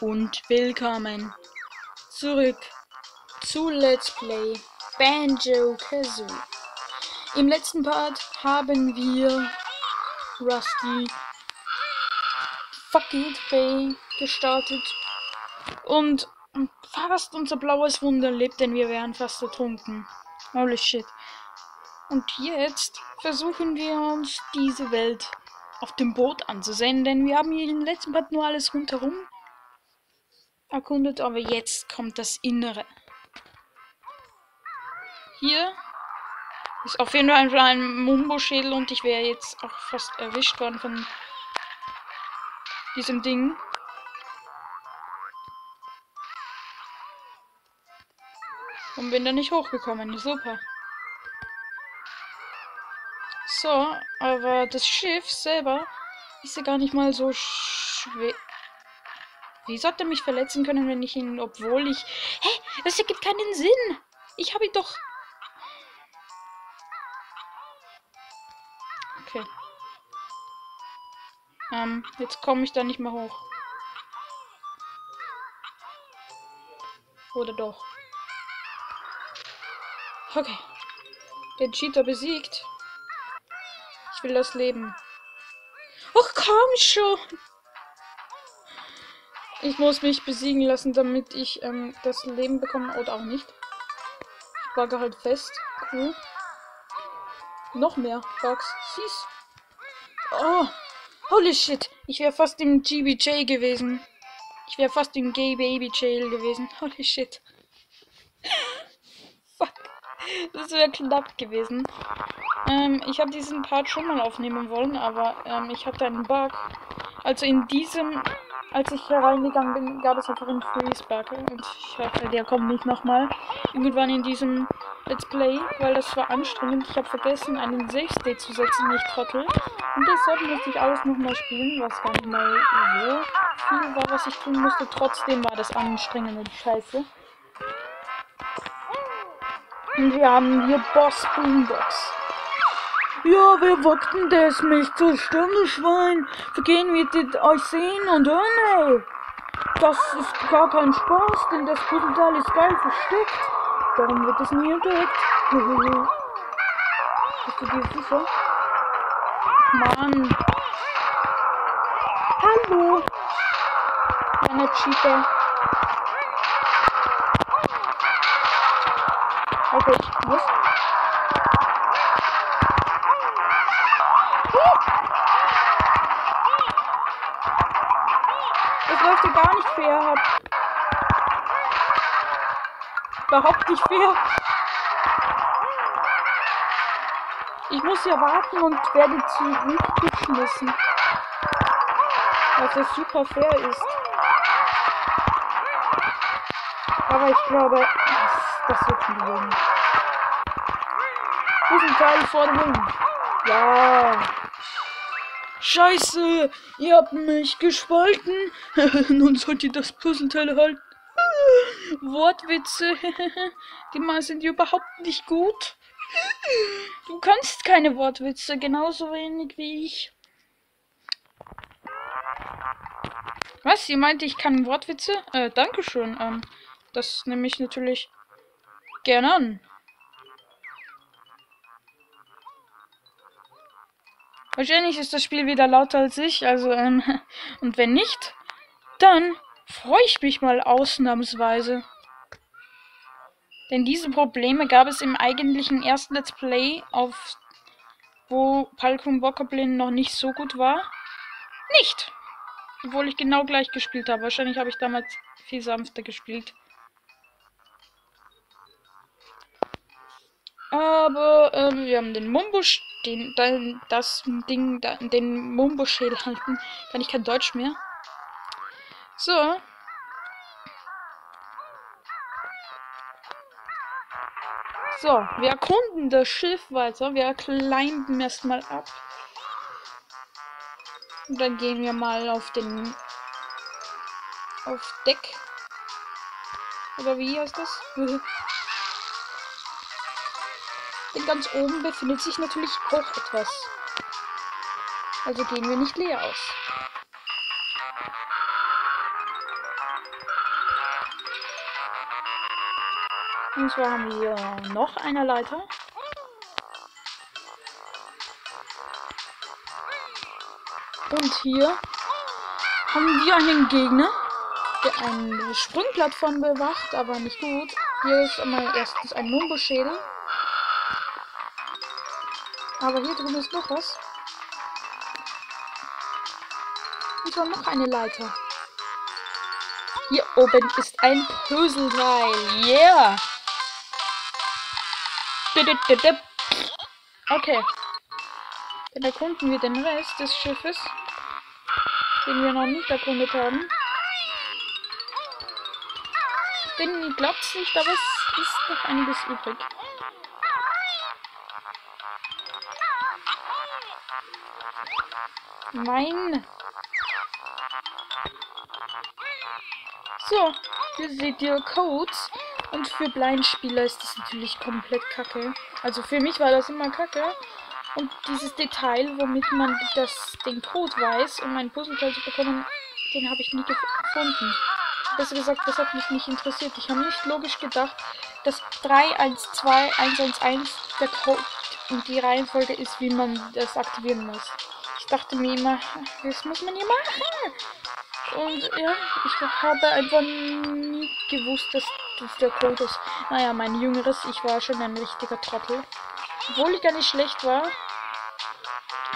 und willkommen zurück zu Let's Play Banjo Kazooie. Im letzten Part haben wir Rusty Fuck It Bay gestartet und fast unser blaues Wunder lebt, denn wir wären fast ertrunken. Holy shit. Und jetzt versuchen wir uns diese Welt auf dem Boot anzusehen, denn wir haben hier im letzten Part nur alles rundherum erkundet, aber jetzt kommt das Innere. Hier ist auf jeden Fall ein Mumbo-Schädel und ich wäre jetzt auch fast erwischt worden von diesem Ding. Und bin da nicht hochgekommen. Super. So, aber das Schiff selber ist ja gar nicht mal so schwer. Wie sollte er mich verletzen können, wenn ich ihn, obwohl ich... Hä? Das ergibt keinen Sinn. Ich habe ihn doch... Okay. Ähm, jetzt komme ich da nicht mehr hoch. Oder doch? Okay. Den Cheater besiegt. Ich will das Leben. Och, komm schon! Ich muss mich besiegen lassen, damit ich ähm, das Leben bekomme. Oder auch nicht. Ich bugge halt fest. Cool. Noch mehr Bugs. Siehst. Oh. Holy shit. Ich wäre fast im GBJ gewesen. Ich wäre fast im Gay Baby Jail gewesen. Holy shit. Fuck. Das wäre knapp gewesen. Ähm, ich habe diesen Part schon mal aufnehmen wollen, aber ähm, ich hatte einen Bug. Also in diesem als ich hereingegangen bin, gab es einfach einen Freeze-Bug. Und ich hoffe, der kommt nicht nochmal. Irgendwann in diesem Let's Play, weil das war anstrengend. Ich habe vergessen, einen Safe State zu setzen, nicht Trottel. Und deshalb musste ich alles nochmal spielen, was gar nicht mal so viel war, was ich tun musste. Trotzdem war das anstrengend und scheiße. Und wir haben hier Boss Boombox. Ja, wer wagt das, mich zu Schwein? Vergehen wird euch sehen und hören, ey. Das ist gar kein Spaß, denn das Puzzleteil ist geil versteckt. Darum wird es nie entdeckt. Bist du dir sicher? Mann. Hallo. Meine Cheater. Okay, was? Fair ab. Überhaupt nicht fair. Ich muss ja warten und werde zurückgeschmissen. Was ja super fair ist. Aber ich glaube, das, das wird schon gewinnen. Wo ist ein Teil vor dem Ring? Ja. Scheiße, ihr habt mich gespalten. Nun sollt ihr das Puzzleteil erhalten. Wortwitze. Die mal sind überhaupt nicht gut. Du kannst keine Wortwitze, genauso wenig wie ich. Was? Ihr meint, ich kann Wortwitze? Äh, Dankeschön. Ähm, das nehme ich natürlich gerne an. Wahrscheinlich ist das Spiel wieder lauter als ich, also, ähm, und wenn nicht, dann freue ich mich mal ausnahmsweise. Denn diese Probleme gab es im eigentlichen ersten Let's Play, auf wo Palkum Bokoblin noch nicht so gut war. Nicht! Obwohl ich genau gleich gespielt habe. Wahrscheinlich habe ich damals viel sanfter gespielt. Aber ähm, wir haben den Mumbo, den, den, das Ding, den Mumbo-Schädel halten. Kann ich kein Deutsch mehr. So. So, wir erkunden das Schiff weiter. Wir climben erstmal ab. Und dann gehen wir mal auf den auf Deck. Oder wie heißt das? Denn ganz oben befindet sich natürlich auch etwas. Also gehen wir nicht leer aus. Und zwar haben wir noch eine Leiter. Und hier haben wir einen Gegner, der eine Sprungplattform bewacht, aber nicht gut. Hier ist einmal erstens ein Mumbo-Schädel. Aber hier drin ist noch was. Und zwar noch eine Leiter. Hier oben ist ein Puzzleteil. Yeah! Okay. Dann erkunden wir den Rest des Schiffes, den wir noch nicht erkundet haben. Denn ihr glaubt es nicht, aber es ist noch einiges übrig. Nein! So, hier seht ihr Codes. Und für Blindspieler ist das natürlich komplett kacke. Also für mich war das immer kacke. Und dieses Detail, womit man das, den Code weiß, um ein Puzzleteil zu bekommen, den habe ich nie gefunden. Besser gesagt, das hat mich nicht interessiert. Ich habe nicht logisch gedacht, dass 312111 der Code und die Reihenfolge ist, wie man das aktivieren muss. Dachte mir immer, das muss man ja machen. Und ja, ich habe einfach nie gewusst, dass das der Code ist. Naja, mein Jüngeres, ich war schon ein richtiger Trottel. Obwohl ich gar nicht schlecht war,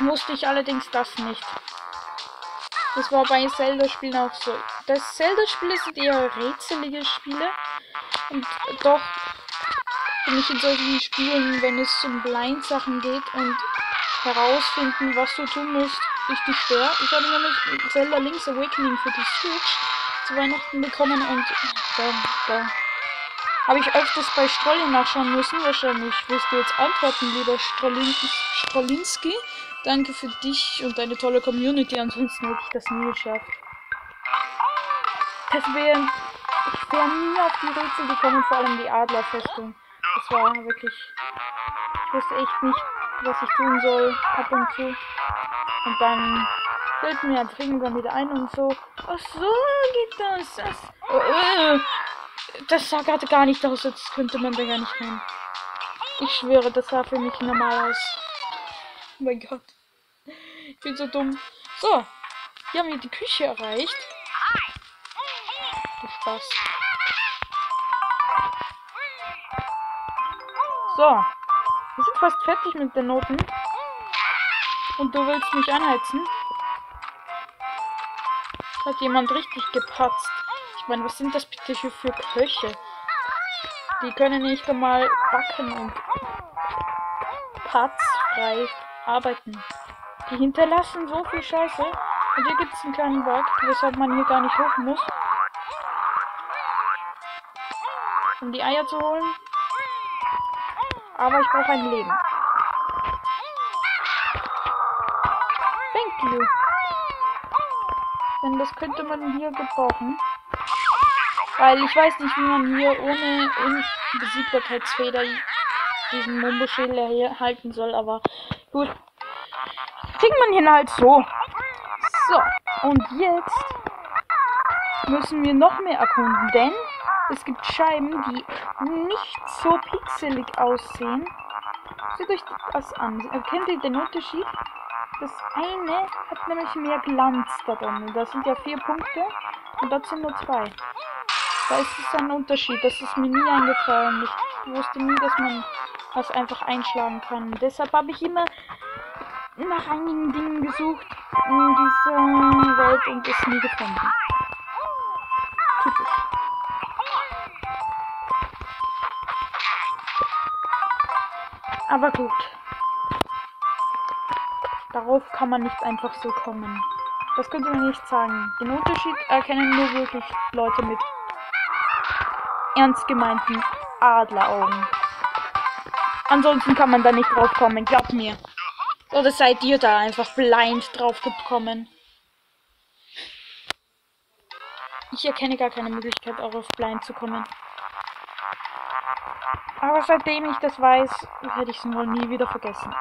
wusste ich allerdings das nicht. Das war bei Zelda-Spielen auch so. Das Zelda-Spiele sind eher rätselige Spiele. Und doch bin ich in solchen Spielen, wenn es um Blind-Sachen geht und herausfinden, was du tun musst, richtig schwer. Ich habe nämlich Zelda Link's Awakening für die Switch zu Weihnachten bekommen und da, da habe ich öfters bei Strolli nachschauen müssen. Wahrscheinlich wirst du jetzt antworten, lieber Strolin Strolinski. Danke für dich und deine tolle Community. Ansonsten hätte ich das nie geschafft. Das wäre. Ich wäre nie auf die Rätsel gekommen, vor allem die Adlerfestung. Das war wirklich. Ich wusste echt nicht, was ich tun soll, ab und zu. Und dann fällt mir einfach irgendwann wieder ein und so. Ach so geht das. Das, äh, das sah gerade gar nicht aus, als könnte man da gar nicht rein. Ich schwöre, das sah für mich normal aus. Oh mein Gott. Ich bin so dumm. So. Wir haben hier die Küche erreicht. Du Spaß. So. Wir sind fast fertig mit den Noten. Und du willst mich anheizen? Hat jemand richtig gepatzt. Ich meine, was sind das bitte für, für Köche? Die können nicht einmal backen und patzfrei arbeiten. Die hinterlassen so viel Scheiße. Und hier gibt es einen kleinen Bug, weshalb man hier gar nicht hoch muss. Um die Eier zu holen. Aber ich brauche ein Leben. Thank you. Denn das könnte man hier gebrauchen. Weil ich weiß nicht, wie man hier ohne Unbesiegbarkeitsfeder diesen Mumbo-Schädel halten soll, aber gut. Kriegt man hier halt so. So, und jetzt müssen wir noch mehr erkunden, denn es gibt Scheiben, die nicht so pixelig aussehen. Seht euch das an. Erkennt ihr den Unterschied? Das eine hat nämlich mehr Glanz da drin. Da sind ja vier Punkte und dort sind nur zwei. Da ist es ein Unterschied. Das ist mir nie eingefallen. Ich wusste nie, dass man das einfach einschlagen kann. Deshalb habe ich immer nach einigen Dingen gesucht in dieser Welt und es nie gefunden. Aber gut. Darauf kann man nicht einfach so kommen. Das könnte man nicht sagen. Den Unterschied erkennen nur wirklich Leute mit ernst gemeinten Adleraugen. Ansonsten kann man da nicht drauf kommen, glaubt mir. Oder seid ihr da einfach blind drauf gekommen? Ich erkenne gar keine Möglichkeit, auch auf blind zu kommen. Aber seitdem ich das weiß, werde ich es wohl nie wieder vergessen.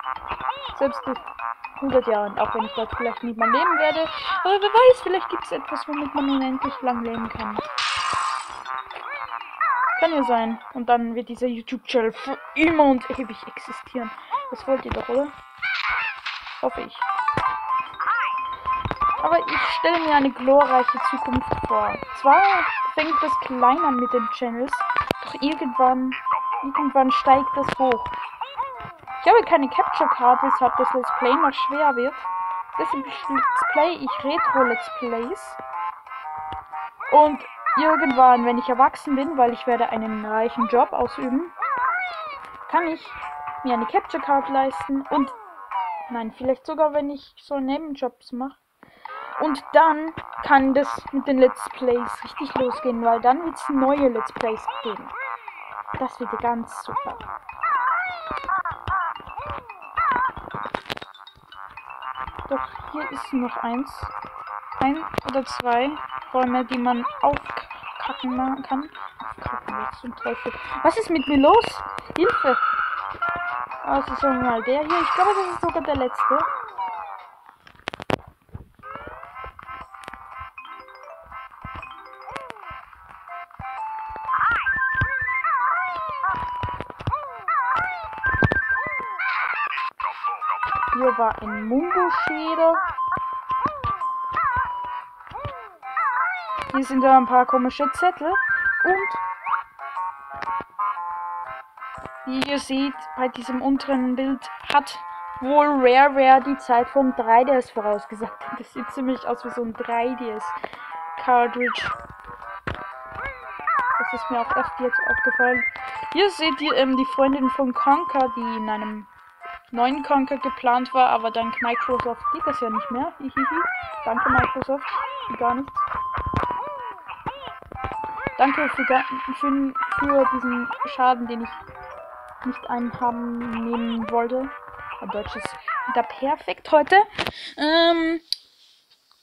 Selbst in 100 Jahren, auch wenn ich dort vielleicht nie mehr leben werde. Aber wer weiß, vielleicht gibt es etwas, womit man unendlich lang leben kann. Kann ja sein. Und dann wird dieser YouTube-Channel für immer und ewig existieren. Das wollt ihr doch, oder? Hoffe ich. Aber ich stelle mir eine glorreiche Zukunft vor. Zwar fängt das klein an mit den Channels, doch irgendwann, irgendwann steigt das hoch. Ich habe keine Capture Card, weshalb das Let's Play noch schwer wird. Deswegen Let's Play ich Retro Let's Plays. Und irgendwann, wenn ich erwachsen bin, weil ich werde einen reichen Job ausüben, kann ich mir eine Capture Card leisten und nein, vielleicht sogar, wenn ich so Nebenjobs mache. Und dann kann das mit den Let's Plays richtig losgehen, weil dann wird es neue Let's Plays geben. Das wird ganz super. Doch hier ist noch eins. Ein oder zwei Räume, die man aufkacken kann. Aufkacken, was zum Teufel. Was ist mit mir los? Hilfe! Also sagen wir mal der hier. Ich glaube, das ist sogar der letzte. Hier war ein Mungo-Schädel. Hier sind da ein paar komische Zettel. Und wie ihr seht, bei diesem unteren Bild hat wohl Rare Rare die Zeit vom 3DS vorausgesagt. Das sieht ziemlich aus wie so ein 3DS Cartridge. Das ist mir auch erst jetzt aufgefallen. Hier seht ihr ähm, die Freundin von Conker, die in einem neuen Conker geplant war, aber dank Microsoft geht das ja nicht mehr. Hihihi. Danke Microsoft. Gar nichts. Danke für, für, für diesen Schaden, den ich nicht einhaben nehmen wollte. Mein Deutsch ist wieder perfekt heute. Ähm,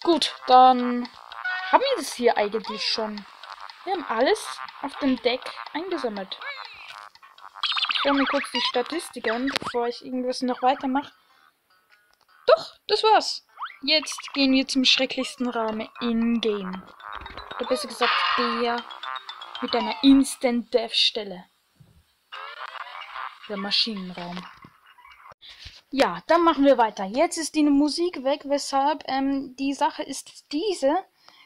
gut, dann haben wir das hier eigentlich schon. Wir haben alles auf dem Deck eingesammelt. Schaue mir kurz die Statistik an, bevor ich irgendwas noch weitermache. Doch, das war's. Jetzt gehen wir zum schrecklichsten Raum in-game. Oder besser gesagt, der mit einer Instant-Death-Stelle. Der Maschinenraum. Ja, dann machen wir weiter. Jetzt ist die Musik weg, weshalb ähm, die Sache ist diese,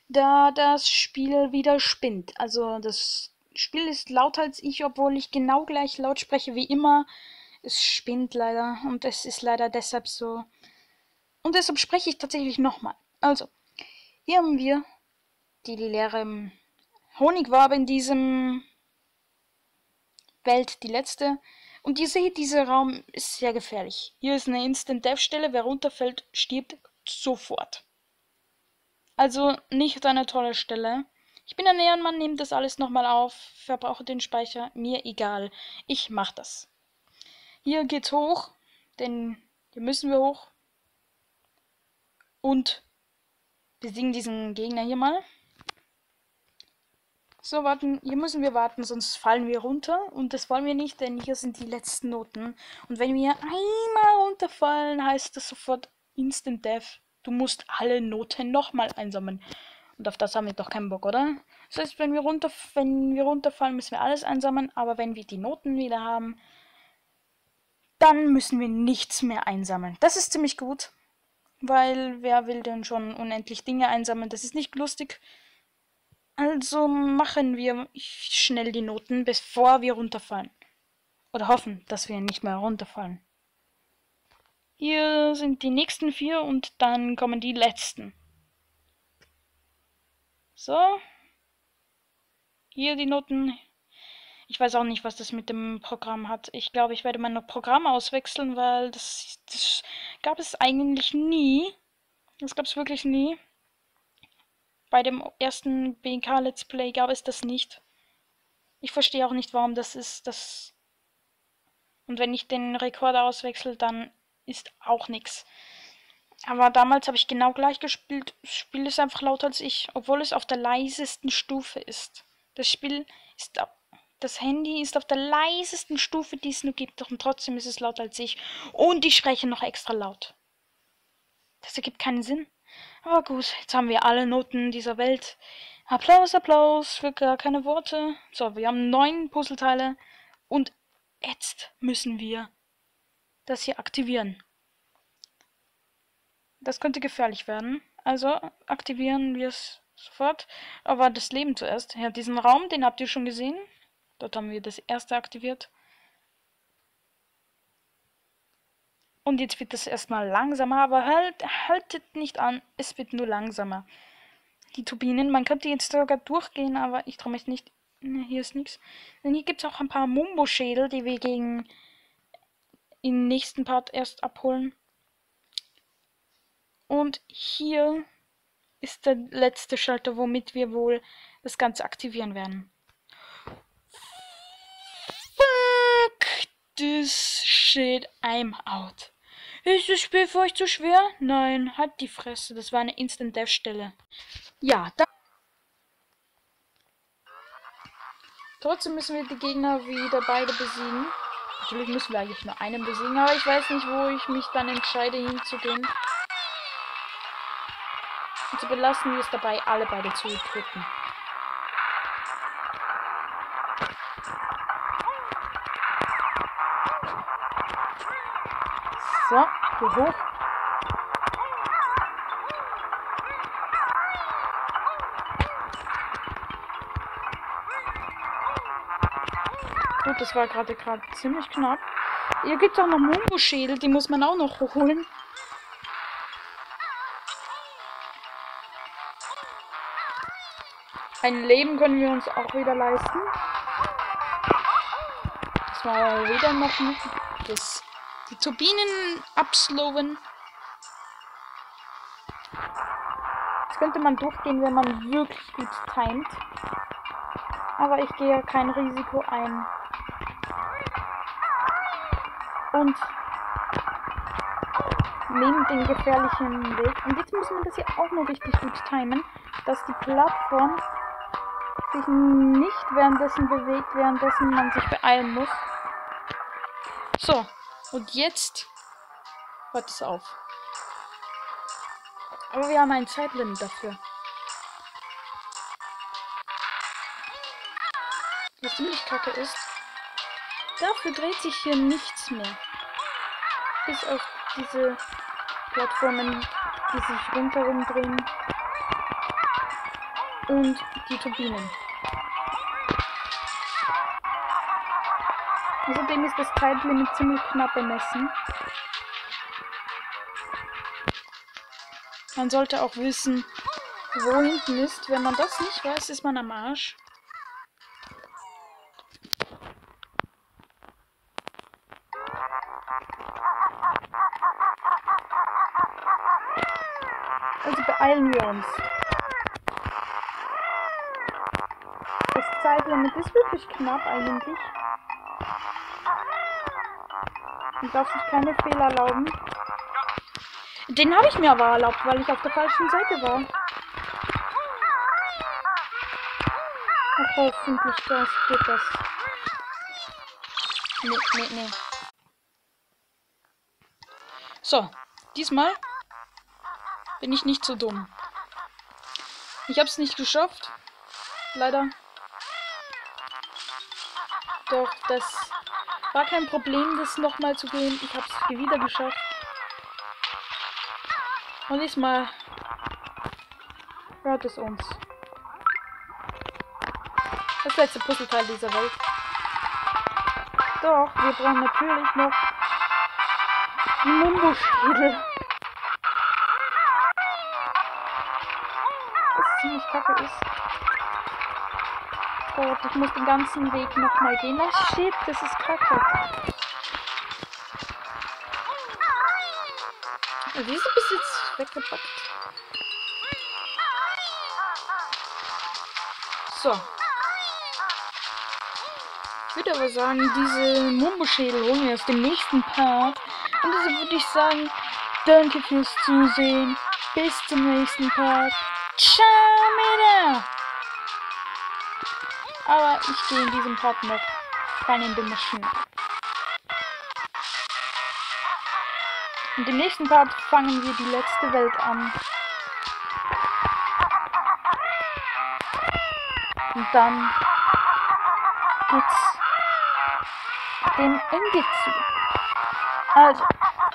da das Spiel wieder spinnt. Also das Spiel ist lauter als ich, obwohl ich genau gleich laut spreche wie immer. Es spinnt leider und es ist leider deshalb so. Und deshalb spreche ich tatsächlich nochmal. Also, hier haben wir die, die leere Honigwabe in diesem Welt, die letzte. Und ihr seht, dieser Raum ist sehr gefährlich. Hier ist eine Instant-Death-Stelle. Wer runterfällt, stirbt sofort. Also nicht eine tolle Stelle. Ich bin ein Ehrenmann, nehme das alles nochmal auf, verbrauche den Speicher, mir egal. Ich mach das. Hier geht's hoch, denn hier müssen wir hoch. Und besiegen diesen Gegner hier mal. So, warten, hier müssen wir warten, sonst fallen wir runter. Und das wollen wir nicht, denn hier sind die letzten Noten. Und wenn wir einmal runterfallen, heißt das sofort Instant Death. Du musst alle Noten nochmal einsammeln. Und auf das haben wir doch keinen Bock, oder? Das heißt, wenn wir, runter, wenn wir runterfallen, müssen wir alles einsammeln. Aber wenn wir die Noten wieder haben, dann müssen wir nichts mehr einsammeln. Das ist ziemlich gut. Weil wer will denn schon unendlich Dinge einsammeln? Das ist nicht lustig. Also machen wir schnell die Noten, bevor wir runterfallen. Oder hoffen, dass wir nicht mehr runterfallen. Hier sind die nächsten vier und dann kommen die letzten. So. Hier die Noten. Ich weiß auch nicht, was das mit dem Programm hat. Ich glaube, ich werde mein Programm auswechseln, weil das, das gab es eigentlich nie. Das gab es wirklich nie. Bei dem ersten BK Let's Play gab es das nicht. Ich verstehe auch nicht, warum das ist. Das und wenn ich den Rekorder auswechsel, dann ist auch nichts. Aber damals habe ich genau gleich gespielt. Das Spiel ist einfach lauter als ich, obwohl es auf der leisesten Stufe ist. Das Spiel ist das Handy ist auf der leisesten Stufe, die es nur gibt, doch trotzdem ist es lauter als ich. Und ich spreche noch extra laut. Das ergibt keinen Sinn. Aber gut, jetzt haben wir alle Noten dieser Welt. Applaus, Applaus für gar keine Worte. So, wir haben neun Puzzleteile und jetzt müssen wir das hier aktivieren. Das könnte gefährlich werden. Also aktivieren wir es sofort. Aber das Leben zuerst. Ja, diesen Raum, den habt ihr schon gesehen. Dort haben wir das erste aktiviert. Und jetzt wird es erstmal langsamer, aber halt, haltet nicht an, es wird nur langsamer. Die Turbinen, man könnte jetzt sogar durchgehen, aber ich traue mich nicht. Ne, hier ist nichts. Denn hier gibt es auch ein paar Mumbo-Schädel, die wir gegen im nächsten Part erst abholen. Und hier ist der letzte Schalter, womit wir wohl das Ganze aktivieren werden. Fuck this shit, I'm out. Ist das Spiel für euch zu schwer? Nein, halt die Fresse. Das war eine Instant-Death-Stelle. Ja, da. Trotzdem müssen wir die Gegner wieder beide besiegen. Natürlich müssen wir eigentlich nur einen besiegen, aber ich weiß nicht, wo ich mich dann entscheide hinzugehen. Und so belassen es dabei, alle beide zu töten. So, hier hoch. Gut, das war gerade gerade ziemlich knapp. Hier gibt es auch noch Mumbo-Schädel, die muss man auch noch holen. Ein Leben können wir uns auch wieder leisten. Das war wieder noch. Das, die Turbinen abslowen. Das könnte man durchgehen, wenn man wirklich gut timet. Aber ich gehe kein Risiko ein. Und nehme den gefährlichen Weg. Und jetzt muss man das hier auch noch richtig gut timen, dass die Plattform sich nicht währenddessen bewegt, währenddessen man sich beeilen muss. So, und jetzt hört es auf. Aber wir haben ein Zeitlimit dafür. Was ziemlich kacke ist, dafür dreht sich hier nichts mehr. Bis auf diese Plattformen, die sich rundherum drehen. Und die Turbinen. Außerdem ist das Zeitlimit ziemlich knapp bemessen. Man sollte auch wissen, wo hinten ist. Wenn man das nicht weiß, ist man am Arsch. Also beeilen wir uns. Das Zeitlimit ist wirklich knapp eigentlich. Man darf sich keine Fehler erlauben. Den habe ich mir aber erlaubt, weil ich auf der falschen Seite war. Ach, hoffentlich das geht das. Nee, nee, nee. So, diesmal bin ich nicht so dumm. Ich habe es nicht geschafft. Leider. Doch, das war kein Problem, das nochmal zu gehen. Ich habe es wieder geschafft. Und diesmal hört es uns. Das letzte Puzzleteil dieser Welt. Doch, wir brauchen natürlich noch die Mumbo-Schädel. Was ziemlich kacke ist. Gott, ich muss den ganzen Weg nochmal gehen. Ach shit, das ist kacke. Wieso bist du jetzt weggepackt? So. Ich würde aber sagen, diese Mumbo-Schädel holen wir aus dem nächsten Part. Und deshalb würde ich sagen, danke fürs Zusehen. Bis zum nächsten Part. Ciao, Männer! Aber ich gehe in diesem Part noch rein in die Maschine. Und im nächsten Part fangen wir die letzte Welt an. Und dann geht's dem Ende zu. Also,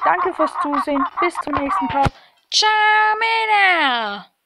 danke fürs Zusehen. Bis zum nächsten Part. Ciao, Männer!